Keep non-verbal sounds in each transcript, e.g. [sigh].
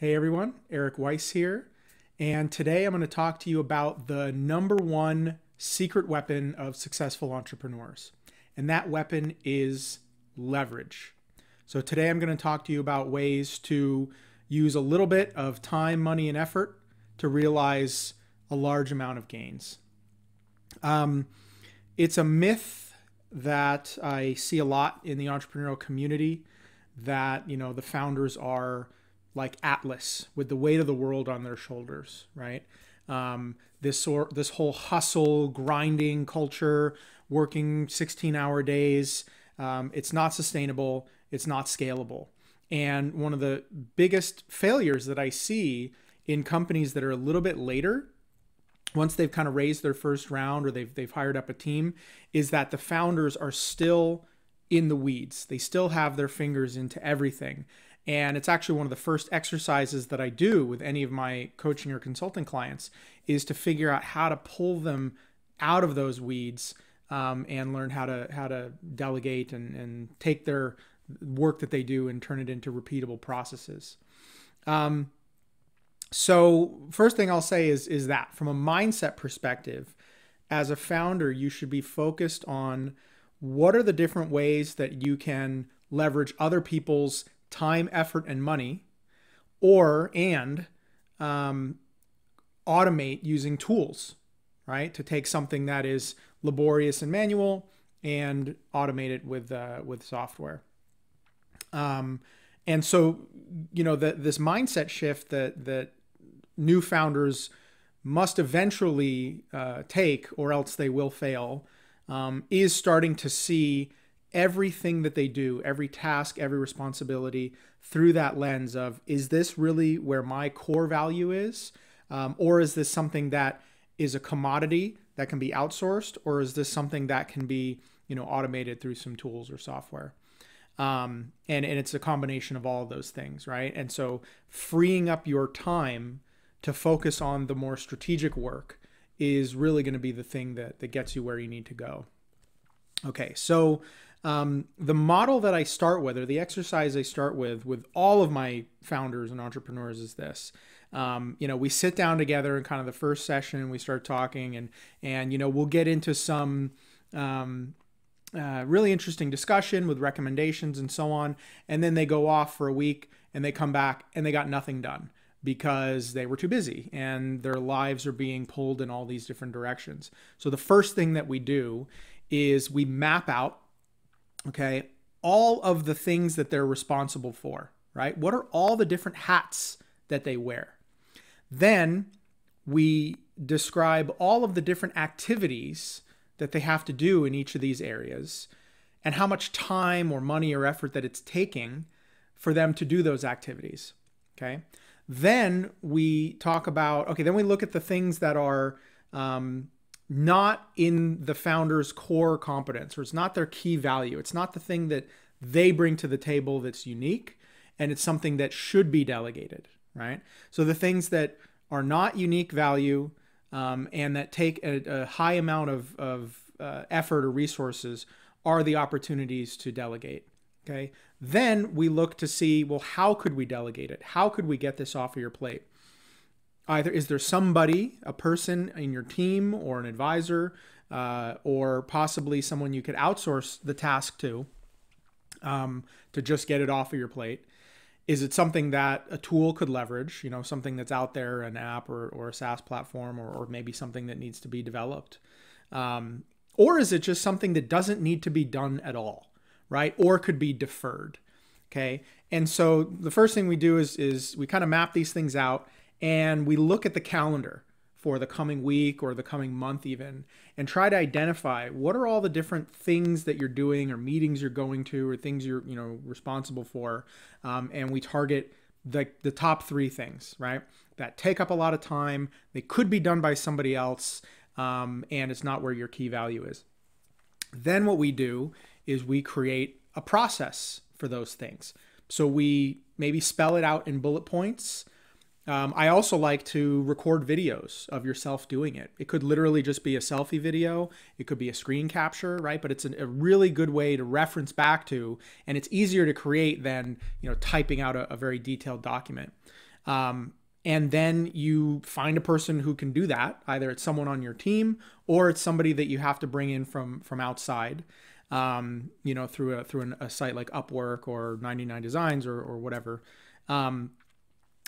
Hey everyone, Eric Weiss here, and today I'm going to talk to you about the number one secret weapon of successful entrepreneurs, and that weapon is leverage. So today I'm going to talk to you about ways to use a little bit of time, money, and effort to realize a large amount of gains. Um, it's a myth that I see a lot in the entrepreneurial community that you know the founders are like Atlas with the weight of the world on their shoulders, right? Um, this sort, this whole hustle, grinding culture, working 16-hour days, um, it's not sustainable. It's not scalable. And one of the biggest failures that I see in companies that are a little bit later, once they've kind of raised their first round or they've they've hired up a team, is that the founders are still in the weeds. They still have their fingers into everything. And it's actually one of the first exercises that I do with any of my coaching or consulting clients is to figure out how to pull them out of those weeds um, and learn how to how to delegate and, and take their work that they do and turn it into repeatable processes. Um, so first thing I'll say is is that from a mindset perspective, as a founder, you should be focused on what are the different ways that you can leverage other people's time, effort, and money, or and um, automate using tools, right? To take something that is laborious and manual and automate it with uh, with software. Um, and so, you know, that this mindset shift that that new founders must eventually uh, take, or else they will fail, um, is starting to see everything that they do, every task, every responsibility through that lens of is this really where my core value is? Um, or is this something that is a commodity that can be outsourced? Or is this something that can be you know automated through some tools or software? Um, and, and it's a combination of all of those things, right? And so freeing up your time to focus on the more strategic work is really going to be the thing that, that gets you where you need to go. Okay, so um, the model that I start with, or the exercise I start with, with all of my founders and entrepreneurs, is this. Um, you know, we sit down together in kind of the first session, and we start talking, and and you know, we'll get into some um, uh, really interesting discussion with recommendations and so on, and then they go off for a week and they come back and they got nothing done because they were too busy and their lives are being pulled in all these different directions. So the first thing that we do is we map out okay, all of the things that they're responsible for, right? What are all the different hats that they wear? Then we describe all of the different activities that they have to do in each of these areas and how much time or money or effort that it's taking for them to do those activities. Okay. Then we talk about, okay, then we look at the things that are um, not in the founder's core competence or it's not their key value. It's not the thing that they bring to the table that's unique and it's something that should be delegated, right? So the things that are not unique value um, and that take a, a high amount of, of uh, effort or resources are the opportunities to delegate. Okay. Then we look to see, well, how could we delegate it? How could we get this off of your plate? Either is there somebody, a person in your team or an advisor, uh, or possibly someone you could outsource the task to um, to just get it off of your plate? Is it something that a tool could leverage, you know, something that's out there, an app or, or a SaaS platform, or, or maybe something that needs to be developed? Um, or is it just something that doesn't need to be done at all, right? Or could be deferred. Okay. And so the first thing we do is, is we kind of map these things out and we look at the calendar for the coming week or the coming month even and try to identify what are all the different things that you're doing or meetings you're going to or things you're you know responsible for um, and we target the, the top three things right? That take up a lot of time they could be done by somebody else um, and it's not where your key value is. Then what we do is we create a process for those things. So we maybe spell it out in bullet points um, I also like to record videos of yourself doing it. It could literally just be a selfie video. It could be a screen capture, right? But it's a, a really good way to reference back to, and it's easier to create than you know typing out a, a very detailed document. Um, and then you find a person who can do that. Either it's someone on your team or it's somebody that you have to bring in from from outside. Um, you know, through a through an, a site like Upwork or 99 Designs or or whatever. Um,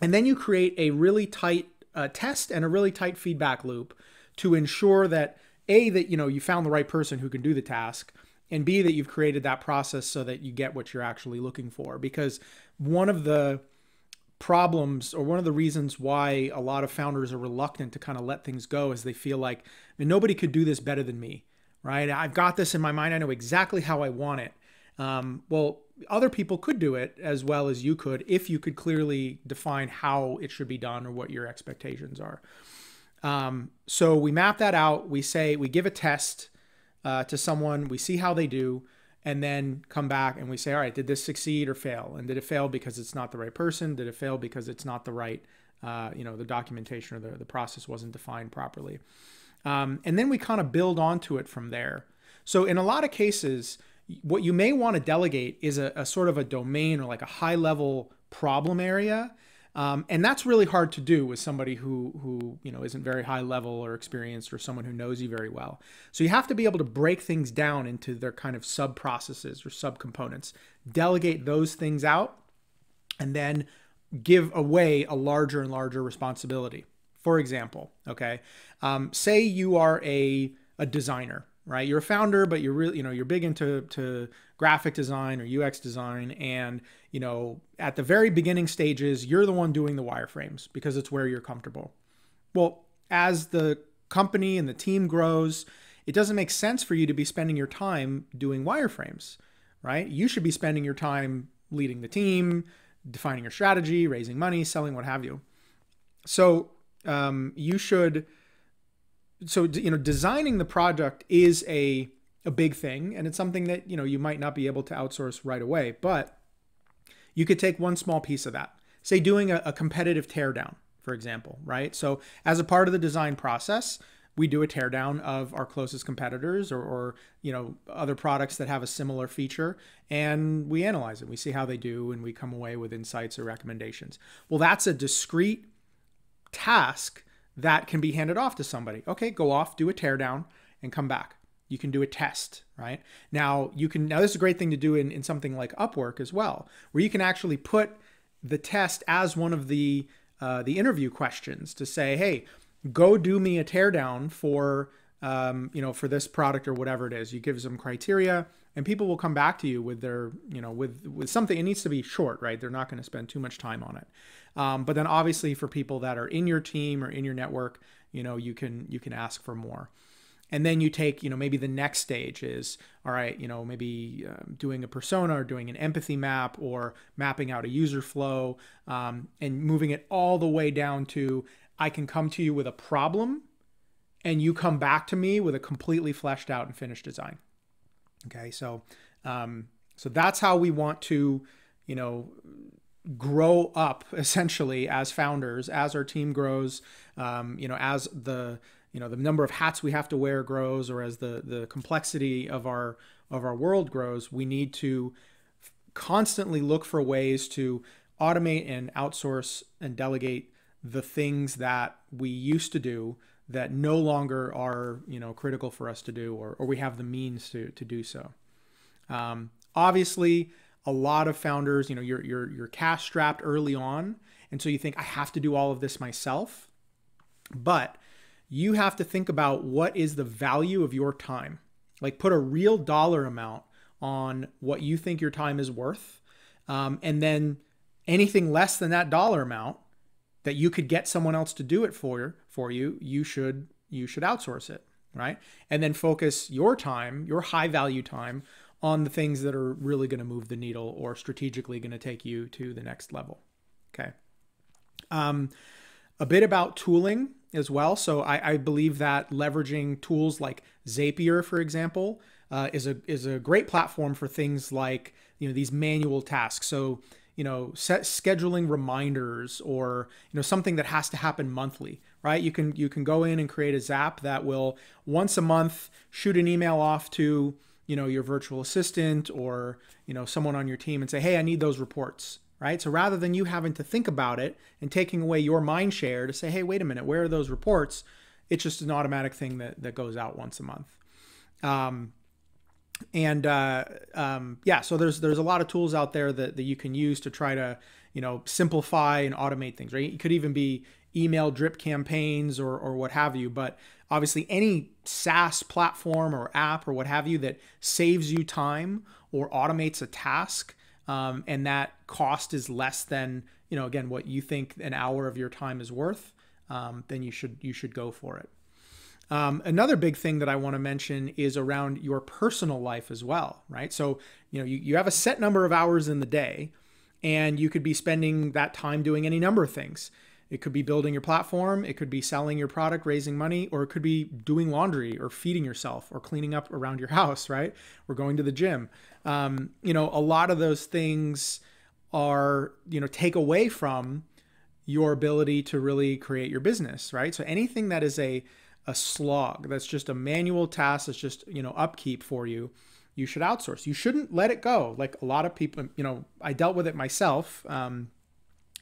and then you create a really tight uh, test and a really tight feedback loop to ensure that a that you know you found the right person who can do the task and b that you've created that process so that you get what you're actually looking for. Because one of the problems or one of the reasons why a lot of founders are reluctant to kind of let things go is they feel like I mean, nobody could do this better than me right? I've got this in my mind. I know exactly how i want it. Um, well other people could do it as well as you could if you could clearly define how it should be done or what your expectations are um, so we map that out we say we give a test uh, to someone we see how they do and then come back and we say, all right, did this succeed or fail? And did it fail because it's not the right person? Did it fail because it's not the right, uh, you know, the documentation or the, the process wasn't defined properly? Um, and then we kind of build onto it from there. So in a lot of cases, what you may want to delegate is a, a sort of a domain or like a high level problem area um, and that's really hard to do with somebody who who you know isn't very high level or experienced or someone who knows you very well. So you have to be able to break things down into their kind of sub processes or sub components, delegate those things out, and then give away a larger and larger responsibility. For example, okay, um, say you are a a designer right? You're a founder, but you're really, you know, you're big into to graphic design or UX design, and you know, at the very beginning stages, you're the one doing the wireframes because it's where you're comfortable. Well, as the company and the team grows, it doesn't make sense for you to be spending your time doing wireframes, right? You should be spending your time leading the team, defining your strategy, raising money, selling, what have you. So um, you should so you know designing the product is a a big thing and it's something that you know you might not be able to outsource right away but you could take one small piece of that. Say doing a, a competitive teardown for example right? So as a part of the design process we do a teardown of our closest competitors or, or, you know other products that have a similar feature and we analyze it. We see how they do and we come away with insights or recommendations. Well that's a discrete task that can be handed off to somebody. Okay, go off, do a teardown, and come back. You can do a test, right? Now you can now this is a great thing to do in, in something like Upwork as well, where you can actually put the test as one of the uh, the interview questions to say, hey, go do me a teardown for um, you know for this product or whatever it is. You give some criteria, and people will come back to you with their you know with with something. It needs to be short, right? They're not going to spend too much time on it. Um, but then obviously for people that are in your team or in your network, you know, you can you can ask for more. And then you take, you know, maybe the next stage is, all right, you know, maybe um, doing a persona or doing an empathy map or mapping out a user flow um, and moving it all the way down to I can come to you with a problem and you come back to me with a completely fleshed out and finished design. Okay, so um, so that's how we want to, you know, grow up [laughs] essentially as founders as our team grows um, you know as the you know the number of hats we have to wear grows or as the the complexity of our of our world grows we need to constantly look for ways to automate and outsource and delegate the things that we used to do that no longer are you know critical for us to do or, or we have the means to, to do so um, obviously a lot of founders, you know, you're you're you're cash strapped early on, and so you think I have to do all of this myself. But you have to think about what is the value of your time. Like put a real dollar amount on what you think your time is worth, um, and then anything less than that dollar amount that you could get someone else to do it for for you, you should you should outsource it, right? And then focus your time, your high value time on the things that are really going to move the needle or strategically going to take you to the next level. Okay. Um, a bit about tooling as well. So I, I, believe that leveraging tools like Zapier, for example, uh, is a is a great platform for things like you know these manual tasks. So you know set scheduling reminders or you know something that has to happen monthly right you can you can go in and create a zap that will once a month shoot an email off to you know your virtual assistant or you know someone on your team and say hey i need those reports right? So rather than you having to think about it and taking away your mind share to say, hey, wait a minute, where are those reports? It's just an automatic thing that, that goes out once a month. Um, and uh, um, yeah, so there's there's a lot of tools out there that, that you can use to try to you know simplify and automate things. Right? It could even be email drip campaigns or or what have you. But obviously, any SaaS platform or app or what have you that saves you time or automates a task, um, and that cost is less than you know again what you think an hour of your time is worth, um, then you should you should go for it. Um, another big thing that I want to mention is around your personal life as well, right? So, you know, you, you have a set number of hours in the day, and you could be spending that time doing any number of things. It could be building your platform, it could be selling your product, raising money, or it could be doing laundry or feeding yourself or cleaning up around your house, right? Or going to the gym. Um, you know, a lot of those things are, you know, take away from your ability to really create your business, right? So anything that is a a slog. That's just a manual task. That's just, you know, upkeep for you. You should outsource. You shouldn't let it go. Like a lot of people, you know, I dealt with it myself um,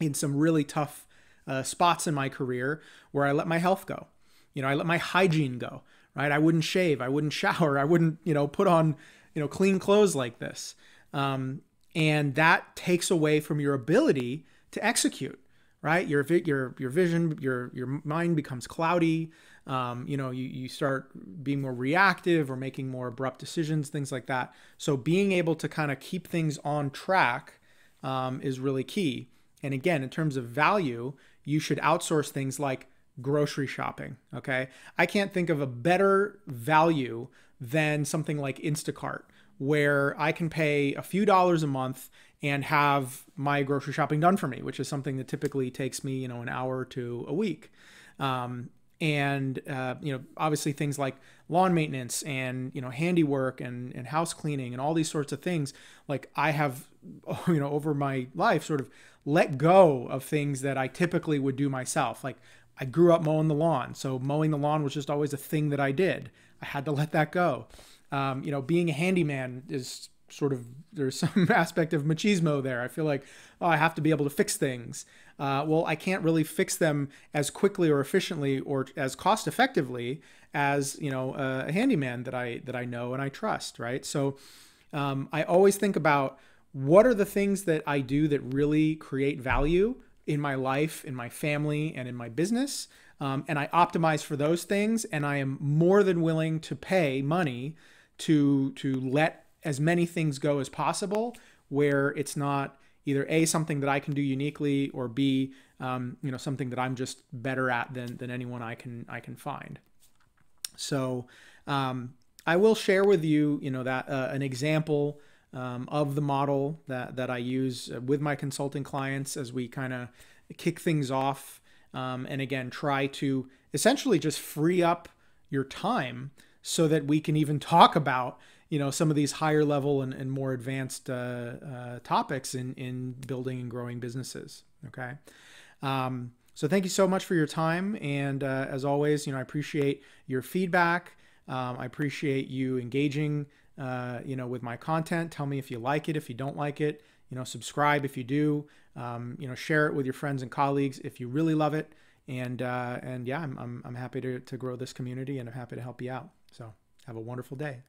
in some really tough uh, spots in my career where I let my health go. You know, I let my hygiene go, right? I wouldn't shave. I wouldn't [laughs] shower. I wouldn't, you know, put on, you know, clean clothes like this. Um, and that takes away from your ability to execute right? Your your your vision, your your mind becomes cloudy. Um, you know, you, you start being more reactive or making more abrupt decisions, things like that. So being able to kind of keep things on track um, is really key. And again, in terms of value, you should outsource things like grocery shopping. Okay, I can't think of a better value than something like Instacart, where I can pay a few dollars a month and have my grocery shopping done for me, which is something that typically takes me, you know, an hour to a week. Um, and uh, you know, obviously things like lawn maintenance and you know, handiwork and and house cleaning and all these sorts of things. Like I have, [laughs] you know, over my life, sort of let go of things that I typically would do myself. Like I grew up mowing the lawn, so mowing the lawn was just always a thing that I did. I had to let that go. Um, you know, being a handyman is sort of there's [laughs] some aspect of machismo there. I feel like oh, I have to be able to fix things. Uh, well, I can't really fix them as quickly or efficiently or as cost effectively as you know a handyman that I that I know and I trust. Right. So um, I always think about what are the things that I do that really create value in my life, in my family, and in my business. Um, and I optimize for those things, and I am more than willing to pay money to to let as many things go as possible where it's not either a something that I can do uniquely or b um, you know something that I'm just better at than than anyone I can I can find. So um, I will share with you you know that uh, an example um, of the model that that I use with my consulting clients as we kind of kick things off um, and again try to essentially just free up your time so that we can even talk about you know some of these higher level and, and more advanced uh, uh, topics in in building and growing businesses okay? Um, so thank you so much for your time and uh, as always you know i appreciate your feedback. Um, i appreciate you engaging uh, you know with my content. Tell me if you like it if you don't like it. You know subscribe if you do. Um, you know share it with your friends and colleagues if you really love it. And uh, and yeah I'm, I'm, I'm happy to, to grow this community and i'm happy to help you out. So have a wonderful day